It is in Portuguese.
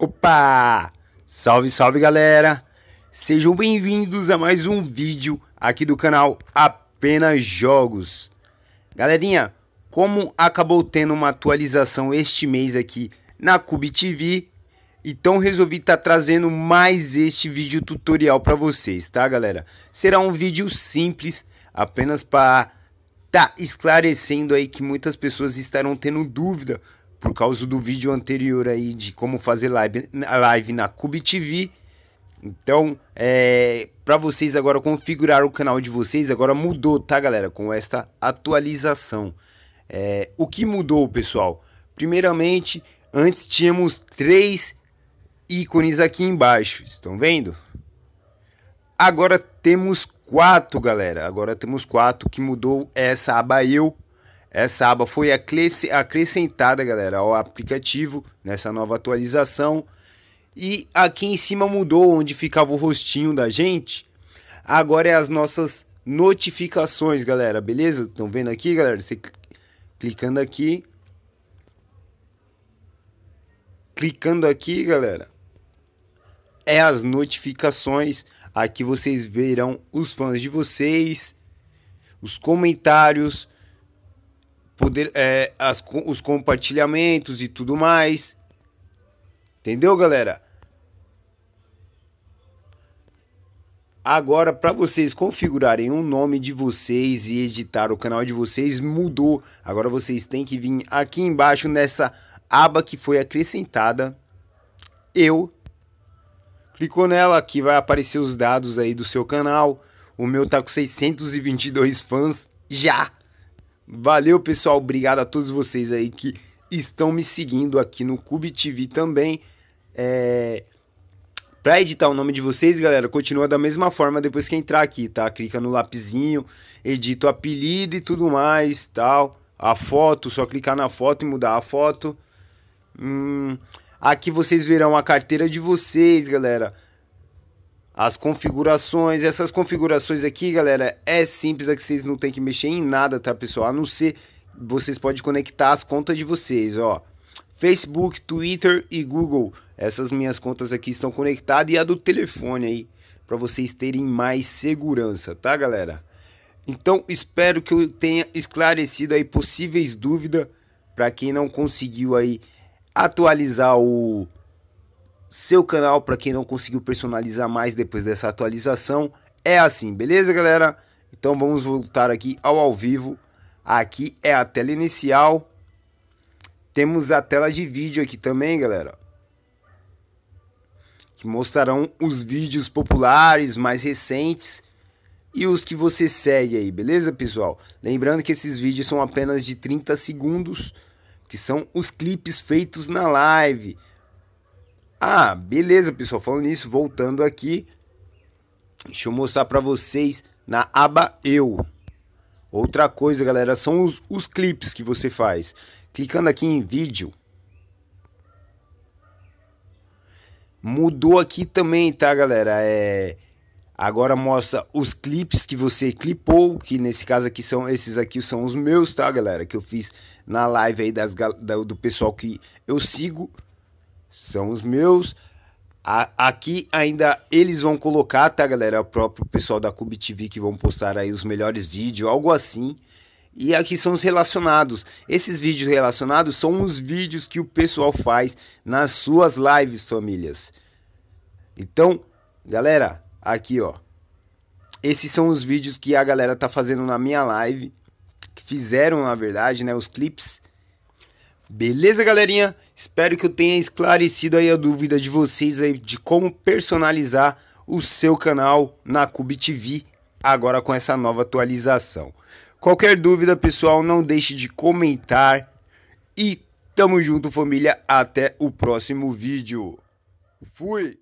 Opa! Salve, salve galera! Sejam bem-vindos a mais um vídeo aqui do canal Apenas Jogos. Galerinha, como acabou tendo uma atualização este mês aqui na Cube TV, então resolvi estar tá trazendo mais este vídeo tutorial para vocês, tá galera? Será um vídeo simples, apenas para tá esclarecendo aí que muitas pessoas estarão tendo dúvida por causa do vídeo anterior aí de como fazer live, live na Cube TV. Então, é, para vocês agora configurar o canal de vocês, agora mudou, tá galera? Com esta atualização. É, o que mudou, pessoal? Primeiramente, antes tínhamos três ícones aqui embaixo, estão vendo? Agora temos quatro, galera. Agora temos quatro que mudou essa aba eu essa aba foi acrescentada, galera, ao aplicativo nessa nova atualização. E aqui em cima mudou onde ficava o rostinho da gente. Agora é as nossas notificações, galera, beleza? Estão vendo aqui, galera? Você clicando aqui. Clicando aqui, galera. É as notificações. Aqui vocês verão os fãs de vocês, os comentários, poder, é, as, os compartilhamentos e tudo mais. Entendeu, galera? Agora, para vocês configurarem o nome de vocês e editar o canal de vocês, mudou. Agora vocês têm que vir aqui embaixo nessa aba que foi acrescentada. Eu. Clicou nela, aqui vai aparecer os dados aí do seu canal. O meu tá com 622 fãs já. Valeu, pessoal. Obrigado a todos vocês aí que estão me seguindo aqui no Cube TV também. É... Pra editar o nome de vocês, galera, continua da mesma forma depois que entrar aqui, tá? Clica no lapisinho, edita o apelido e tudo mais, tal. A foto, só clicar na foto e mudar a foto. Hum... Aqui vocês verão a carteira de vocês, galera as configurações. Essas configurações aqui, galera, é simples, é que vocês não tem que mexer em nada, tá, pessoal? A não ser vocês podem conectar as contas de vocês, ó. Facebook, Twitter e Google. Essas minhas contas aqui estão conectadas e a do telefone aí, para vocês terem mais segurança, tá, galera? Então, espero que eu tenha esclarecido aí possíveis dúvidas para quem não conseguiu aí atualizar o seu canal para quem não conseguiu personalizar mais depois dessa atualização. É assim, beleza, galera? Então vamos voltar aqui ao ao vivo. Aqui é a tela inicial. Temos a tela de vídeo aqui também, galera. Que mostrarão os vídeos populares mais recentes e os que você segue aí, beleza, pessoal? Lembrando que esses vídeos são apenas de 30 segundos, que são os clipes feitos na live. Ah, beleza, pessoal. Falando nisso, voltando aqui, deixa eu mostrar para vocês na aba Eu. Outra coisa, galera, são os, os clipes que você faz. Clicando aqui em vídeo. Mudou aqui também, tá, galera? É... Agora mostra os clipes que você clipou, que nesse caso aqui são esses aqui são os meus, tá, galera? Que eu fiz na live aí das, do pessoal que eu sigo são os meus. A, aqui ainda eles vão colocar, tá, galera? O próprio pessoal da Cube TV que vão postar aí os melhores vídeos, algo assim. E aqui são os relacionados. Esses vídeos relacionados são os vídeos que o pessoal faz nas suas lives, famílias. Então, galera, aqui ó. Esses são os vídeos que a galera tá fazendo na minha live. Que fizeram, na verdade, né? Os clipes. Beleza, galerinha? Espero que eu tenha esclarecido aí a dúvida de vocês aí de como personalizar o seu canal na Cube TV agora com essa nova atualização. Qualquer dúvida, pessoal, não deixe de comentar e tamo junto, família. Até o próximo vídeo. Fui!